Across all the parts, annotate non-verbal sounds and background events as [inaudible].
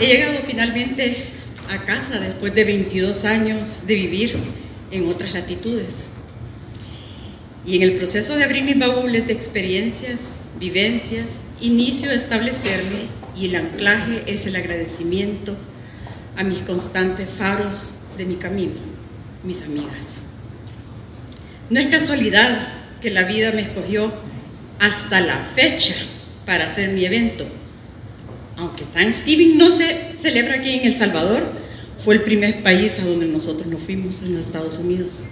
He llegado finalmente a casa después de 22 años de vivir en otras latitudes. Y en el proceso de abrir mis baúles de experiencias, vivencias, inicio a establecerme y el anclaje es el agradecimiento a mis constantes faros de mi camino, mis amigas. No es casualidad que la vida me escogió hasta la fecha para hacer mi evento. Aunque Thanksgiving no se celebra aquí en El Salvador, fue el primer país a donde nosotros nos fuimos, en los Estados Unidos.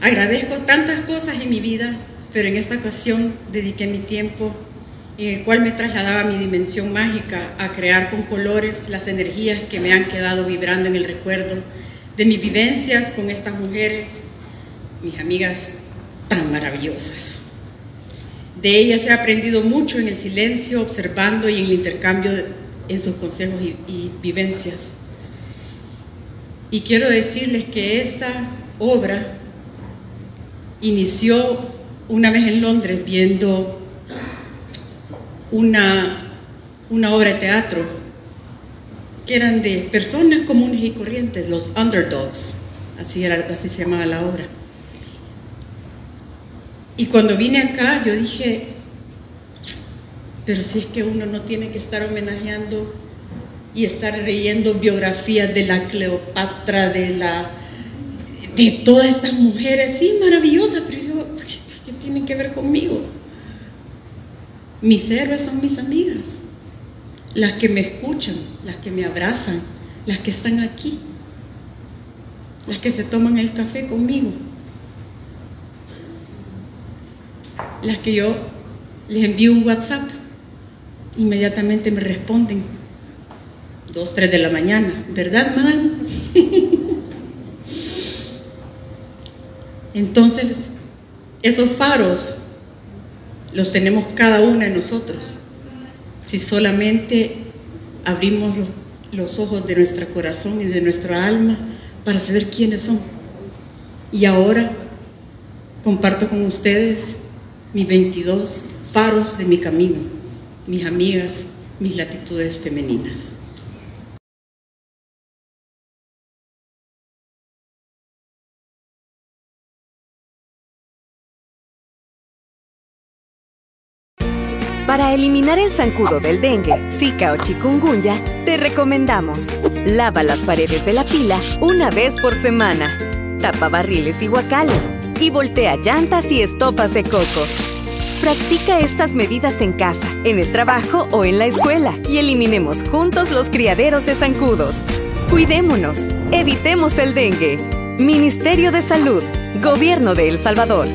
Agradezco tantas cosas en mi vida, pero en esta ocasión dediqué mi tiempo en el cual me trasladaba mi dimensión mágica a crear con colores las energías que me han quedado vibrando en el recuerdo de mis vivencias con estas mujeres, mis amigas maravillosas. De ellas he aprendido mucho en el silencio, observando y en el intercambio en sus consejos y, y vivencias. Y quiero decirles que esta obra inició una vez en Londres viendo una, una obra de teatro que eran de personas comunes y corrientes, los underdogs, así, era, así se llamaba la obra. Y cuando vine acá yo dije, pero si es que uno no tiene que estar homenajeando y estar leyendo biografías de la Cleopatra, de la de todas estas mujeres, sí, maravillosas, pero yo, ¿qué tienen que ver conmigo? Mis héroes son mis amigas, las que me escuchan, las que me abrazan, las que están aquí, las que se toman el café conmigo, las que yo les envío un WhatsApp, inmediatamente me responden, dos, tres de la mañana, ¿verdad, man? [laughs] Entonces, esos faros los tenemos cada una de nosotros. Si solamente abrimos los, los ojos de nuestro corazón y de nuestra alma para saber quiénes son. Y ahora comparto con ustedes mis 22 faros de mi camino, mis amigas, mis latitudes femeninas. Para eliminar el zancudo del dengue, zika o chikungunya, te recomendamos lava las paredes de la pila una vez por semana, tapa barriles y guacales y voltea llantas y estopas de coco. Practica estas medidas en casa, en el trabajo o en la escuela y eliminemos juntos los criaderos de zancudos. Cuidémonos, evitemos el dengue. Ministerio de Salud, Gobierno de El Salvador.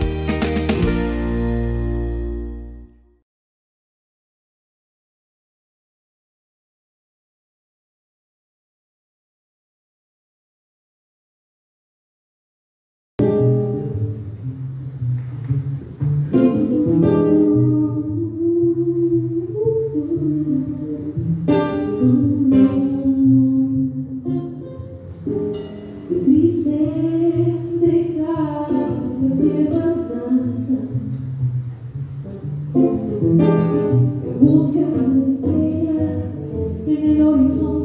missão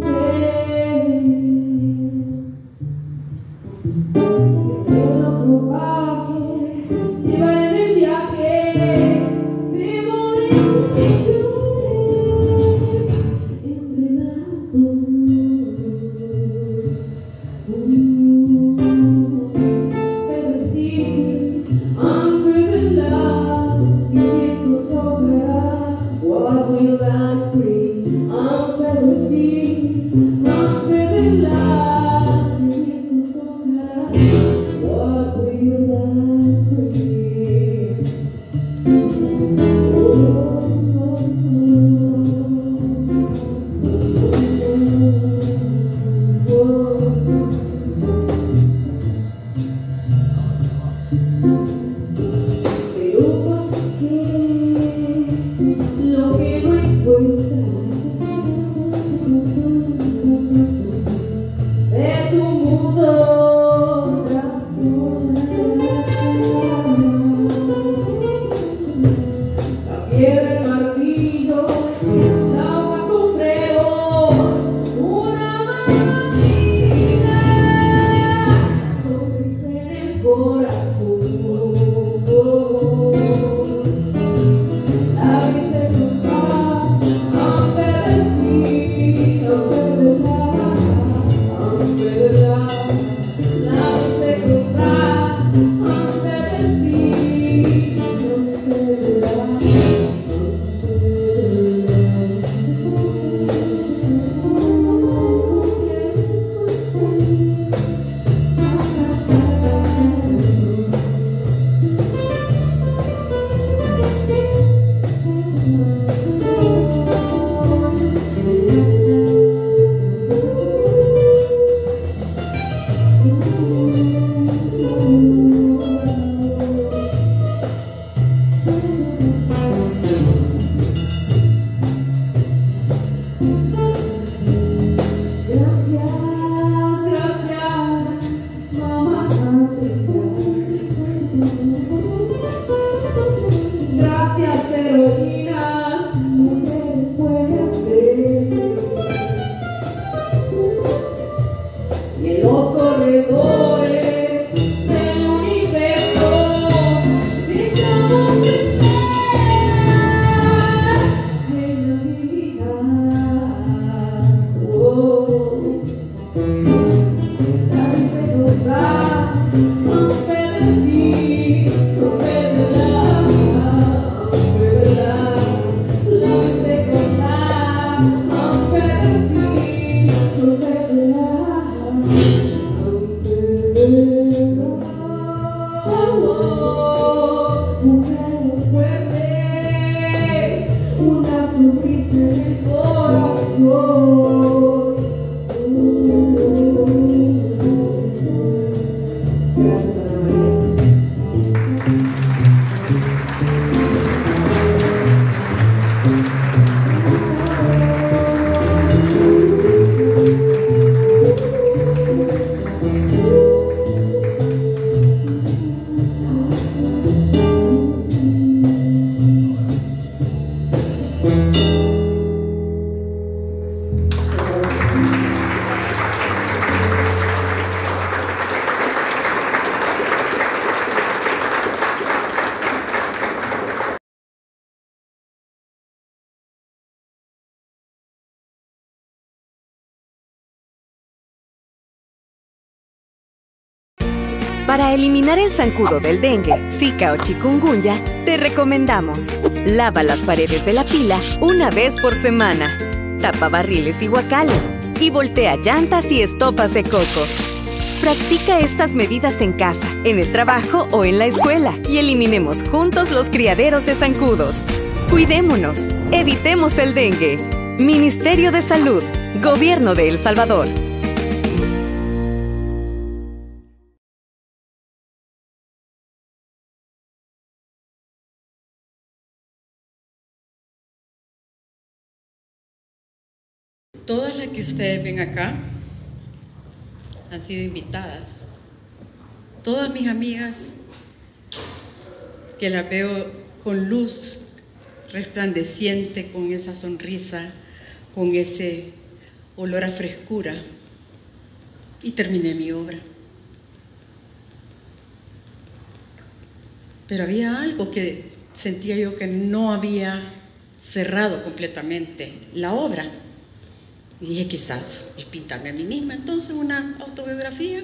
Para eliminar el zancudo del dengue, zika o chikungunya, te recomendamos lava las paredes de la pila una vez por semana, tapa barriles y guacales y voltea llantas y estopas de coco. Practica estas medidas en casa, en el trabajo o en la escuela y eliminemos juntos los criaderos de zancudos. Cuidémonos, evitemos el dengue. Ministerio de Salud, Gobierno de El Salvador. Todas las que ustedes ven acá han sido invitadas. Todas mis amigas que las veo con luz resplandeciente, con esa sonrisa, con ese olor a frescura. Y terminé mi obra. Pero había algo que sentía yo que no había cerrado completamente la obra. Y dije, quizás es pintarme a mí misma entonces una autobiografía.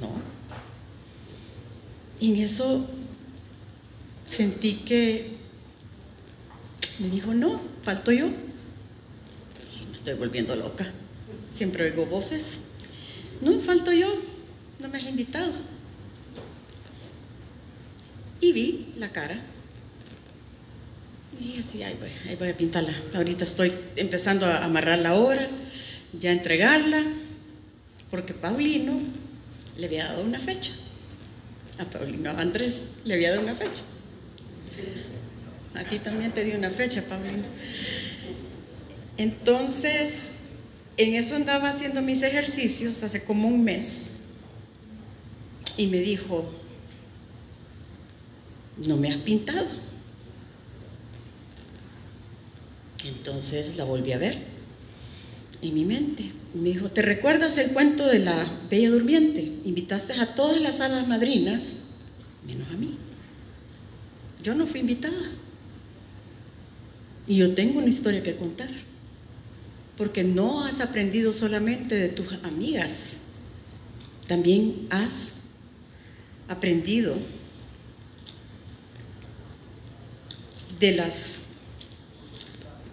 No. Y en eso sentí que me dijo, no, falto yo. Me estoy volviendo loca. Siempre oigo voces. No, falto yo. No me has invitado. Y vi la cara dije, sí, ahí voy, a pintarla. Ahorita estoy empezando a amarrar la ya a entregarla, porque Paulino le había dado una fecha. A Paulino Andrés le había dado una fecha. A ti también te di una fecha, Paulino. Entonces, en eso andaba haciendo mis ejercicios hace como un mes y me dijo, no me has pintado. Entonces la volví a ver en mi mente. Me dijo, ¿te recuerdas el cuento de la Bella Durmiente? Invitaste a todas las hadas madrinas, menos a mí. Yo no fui invitada. Y yo tengo una historia que contar. Porque no has aprendido solamente de tus amigas, también has aprendido de las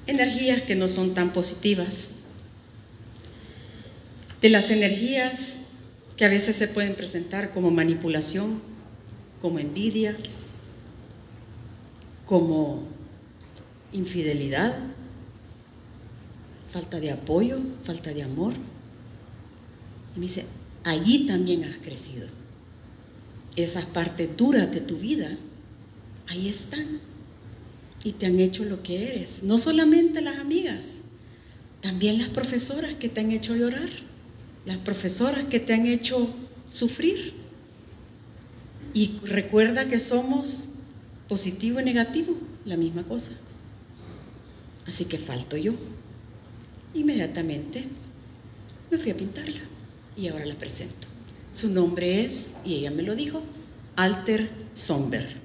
energías que no son tan positivas, de las energías que a veces se pueden presentar como manipulación, como envidia, como infidelidad, falta de apoyo, falta de amor. Y me dice, allí también has crecido. Esas partes duras de tu vida, ahí están. Y te han hecho lo que eres. No solamente las amigas, también las profesoras que te han hecho llorar, las profesoras que te han hecho sufrir. Y recuerda que somos positivo y negativo, la misma cosa. Así que falto yo. Inmediatamente me fui a pintarla y ahora la presento. Su nombre es, y ella me lo dijo, Alter Somber.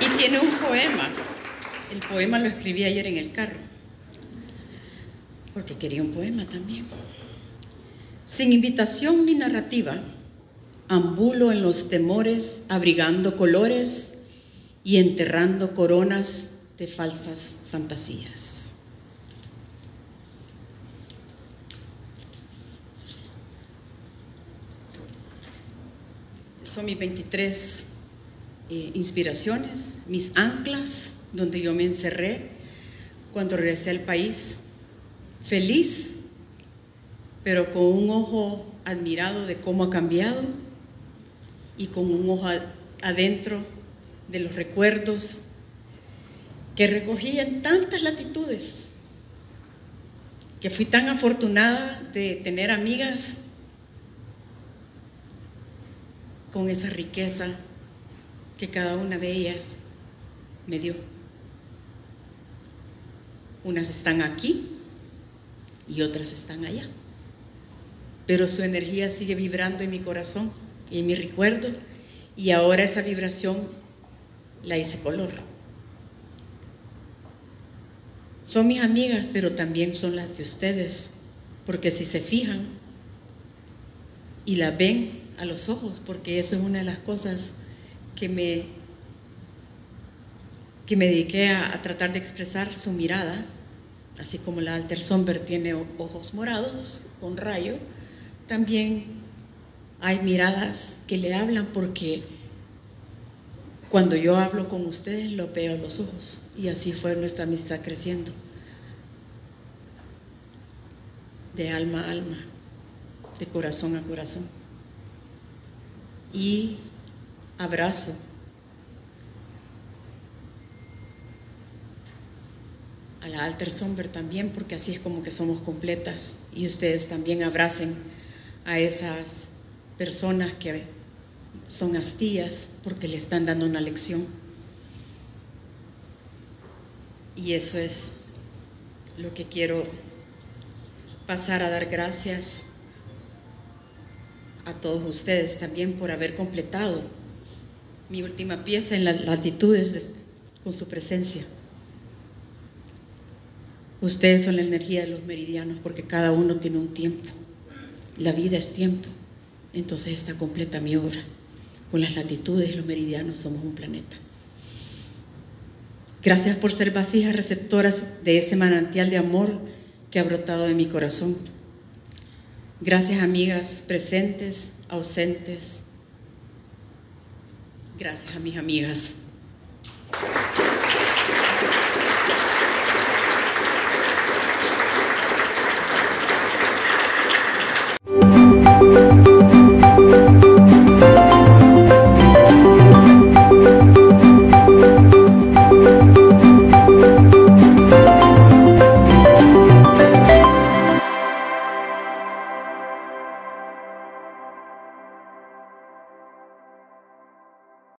Y tiene un poema. El poema lo escribí ayer en el carro, porque quería un poema también. Sin invitación ni narrativa, ambulo en los temores, abrigando colores y enterrando coronas de falsas fantasías. Son mis 23 eh, inspiraciones, mis anclas, donde yo me encerré cuando regresé al país, feliz pero con un ojo admirado de cómo ha cambiado y con un ojo adentro de los recuerdos que recogí en tantas latitudes, que fui tan afortunada de tener amigas con esa riqueza que cada una de ellas me dio. Unas están aquí y otras están allá pero su energía sigue vibrando en mi corazón y en mi recuerdo y ahora esa vibración la hice color. Son mis amigas, pero también son las de ustedes, porque si se fijan y la ven a los ojos, porque eso es una de las cosas que me, que me dediqué a tratar de expresar su mirada, así como la Alter Somber tiene ojos morados con rayo, también hay miradas que le hablan porque cuando yo hablo con ustedes lo veo los ojos y así fue nuestra amistad creciendo de alma a alma, de corazón a corazón. Y abrazo a la Alter Somber también, porque así es como que somos completas y ustedes también abracen a esas personas que son hastías porque le están dando una lección. Y eso es lo que quiero pasar a dar gracias a todos ustedes también por haber completado mi última pieza en las latitudes con su presencia. Ustedes son la energía de los meridianos porque cada uno tiene un tiempo. La vida es tiempo, entonces está completa mi obra. Con las latitudes los meridianos somos un planeta. Gracias por ser vasijas receptoras de ese manantial de amor que ha brotado de mi corazón. Gracias amigas presentes, ausentes. Gracias a mis amigas.